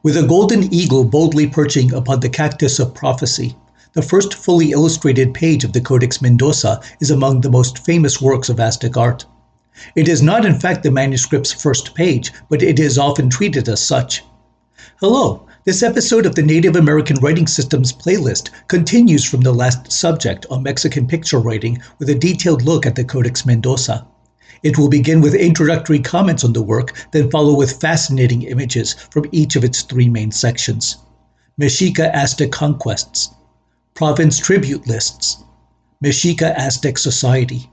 With a golden eagle boldly perching upon the cactus of prophecy, the first fully illustrated page of the Codex Mendoza is among the most famous works of Aztec art. It is not, in fact, the manuscript's first page, but it is often treated as such. Hello, this episode of the Native American Writing Systems playlist continues from the last subject on Mexican picture writing with a detailed look at the Codex Mendoza. It will begin with introductory comments on the work, then follow with fascinating images from each of its three main sections Mexica Aztec conquests, province tribute lists, Mexica Aztec society.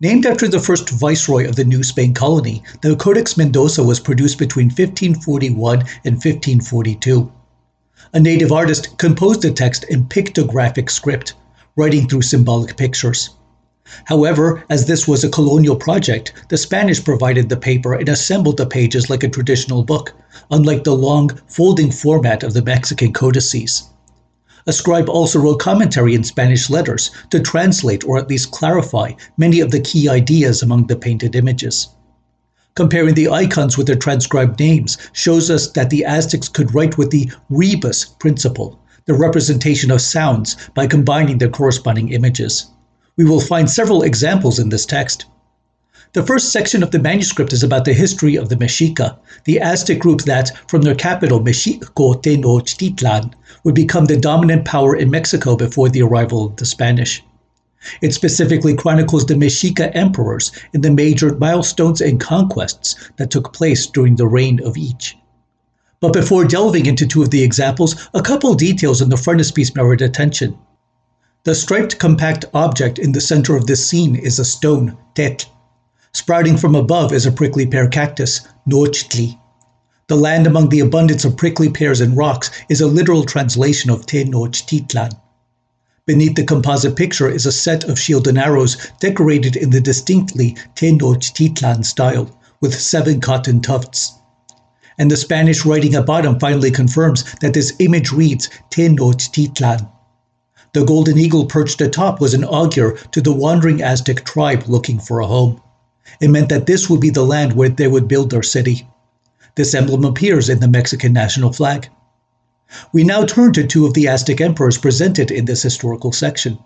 Named after the first viceroy of the New Spain colony, the Codex Mendoza was produced between 1541 and 1542. A native artist composed the text in pictographic script, writing through symbolic pictures. However, as this was a colonial project, the Spanish provided the paper and assembled the pages like a traditional book, unlike the long, folding format of the Mexican codices. A scribe also wrote commentary in Spanish letters to translate or at least clarify many of the key ideas among the painted images. Comparing the icons with their transcribed names shows us that the Aztecs could write with the rebus principle, the representation of sounds, by combining their corresponding images. We will find several examples in this text. The first section of the manuscript is about the history of the Mexica, the Aztec group that, from their capital Mexico Tenochtitlan, would become the dominant power in Mexico before the arrival of the Spanish. It specifically chronicles the Mexica emperors and the major milestones and conquests that took place during the reign of each. But before delving into two of the examples, a couple details in the frontispiece merit attention. The striped compact object in the center of this scene is a stone, tet. Sprouting from above is a prickly pear cactus, nochtli. The land among the abundance of prickly pears and rocks is a literal translation of Tenochtitlan. Beneath the composite picture is a set of shield and arrows decorated in the distinctly Tenochtitlan style, with seven cotton tufts. And the Spanish writing at bottom finally confirms that this image reads Tenochtitlan. The golden eagle perched atop was an augur to the wandering Aztec tribe looking for a home. It meant that this would be the land where they would build their city. This emblem appears in the Mexican national flag. We now turn to two of the Aztec emperors presented in this historical section.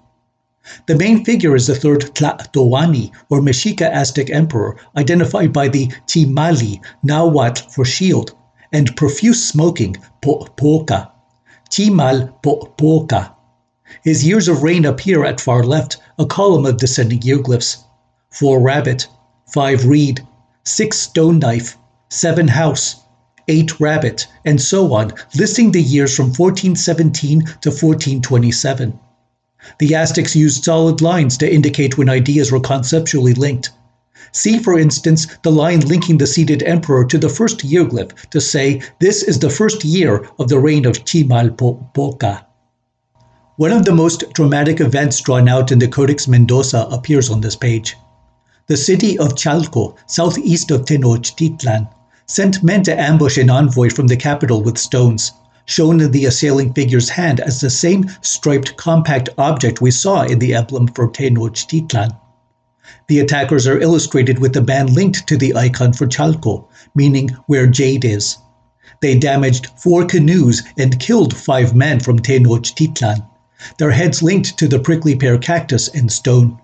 The main figure is the third Tlatoani, or Mexica Aztec emperor, identified by the Chimalli, Nahuatl for shield, and profuse smoking, Poca. Chimal Poca. His years of reign appear at far left, a column of descending geoglyphs. Four rabbit, five reed, six stone knife, seven house, eight rabbit, and so on, listing the years from 1417 to 1427. The Aztecs used solid lines to indicate when ideas were conceptually linked. See, for instance, the line linking the seated emperor to the first geoglyph to say this is the first year of the reign of Chimalpopoca. One of the most dramatic events drawn out in the Codex Mendoza appears on this page. The city of Chalco, southeast of Tenochtitlan, sent men to ambush an envoy from the capital with stones, shown in the assailing figure's hand as the same striped compact object we saw in the emblem for Tenochtitlan. The attackers are illustrated with the band linked to the icon for Chalco, meaning where jade is. They damaged four canoes and killed five men from Tenochtitlan their heads linked to the prickly pear cactus and stone.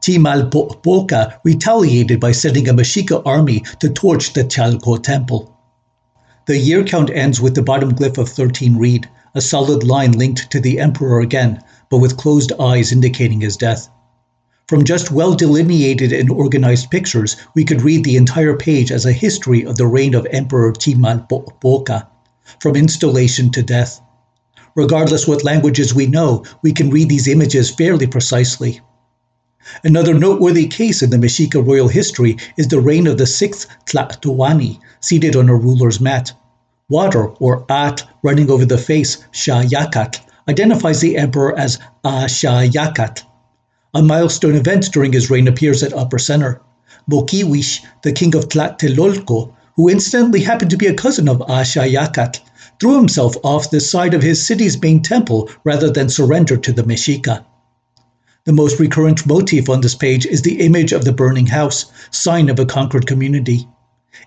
Chimalpopoca retaliated by sending a Mexica army to torch the Chalco temple. The year count ends with the bottom glyph of 13 reed, a solid line linked to the emperor again, but with closed eyes indicating his death. From just well delineated and organized pictures, we could read the entire page as a history of the reign of Emperor Chimalpopoca, from installation to death. Regardless what languages we know, we can read these images fairly precisely. Another noteworthy case in the Mexica royal history is the reign of the sixth Tlatoani, seated on a ruler's mat. Water, or at, running over the face, Xayacatl, identifies the emperor as Axayacatl. A milestone event during his reign appears at upper center. Moquihuix, the king of Tlatelolco, who incidentally happened to be a cousin of Axayacatl, threw himself off the side of his city's main temple rather than surrender to the Mexica. The most recurrent motif on this page is the image of the burning house, sign of a conquered community.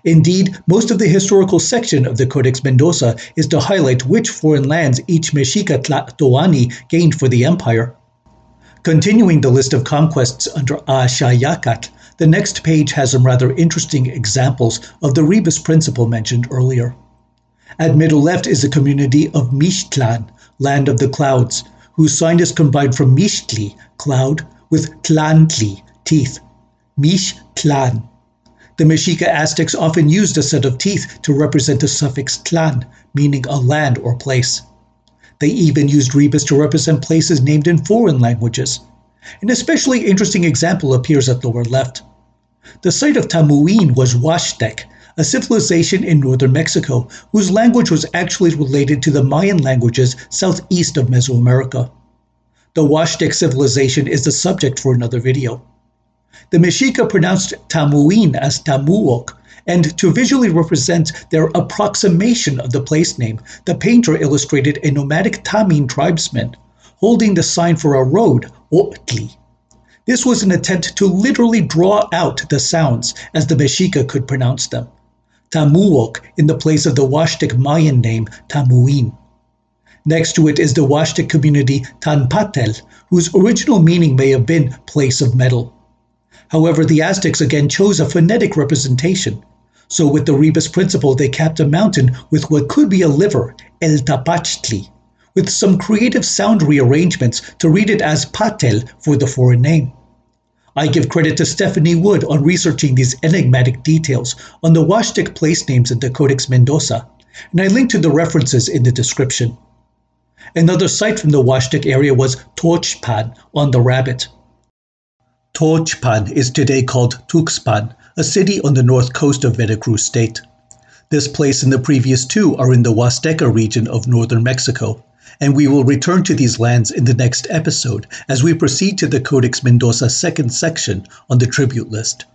Indeed, most of the historical section of the Codex Mendoza is to highlight which foreign lands each Mexica Tlatoani gained for the empire. Continuing the list of conquests under Axayacatl, the next page has some rather interesting examples of the rebus principle mentioned earlier. At middle left is the community of Mixtlan, land of the clouds, whose sign is combined from Mixtli, cloud, with Tlantli, teeth. Mixtlan. The Mexica Aztecs often used a set of teeth to represent the suffix tlan, meaning a land or place. They even used rebus to represent places named in foreign languages. An especially interesting example appears at lower left. The site of Tamuin was Huastec, a civilization in northern Mexico whose language was actually related to the Mayan languages southeast of Mesoamerica. The Huastec civilization is the subject for another video. The Mexica pronounced Tamuin as Tamuoc, and to visually represent their approximation of the place name, the painter illustrated a nomadic Tamin tribesman holding the sign for a road, Otli. This was an attempt to literally draw out the sounds as the Mexica could pronounce them. Tamuoc in the place of the Huastec Mayan name Tamuin. Next to it is the Huastec community Tampatel, whose original meaning may have been place of metal. However, the Aztecs again chose a phonetic representation. So, with the rebus principle, they capped a mountain with what could be a liver, Eltapachtli, with some creative sound rearrangements to read it as Patel for the foreign name. I give credit to Stephanie Wood on researching these enigmatic details on the Huastec place names in the Codex Mendoza, and I link to the references in the description. Another site from the Huastec area was Tochpan on the Rabbit. Tochpan is today called Tuxpan, a city on the north coast of Veracruz state. This place and the previous two are in the Huasteca region of northern Mexico, and we will return to these lands in the next episode as we proceed to the Codex Mendoza second section on the tribute list.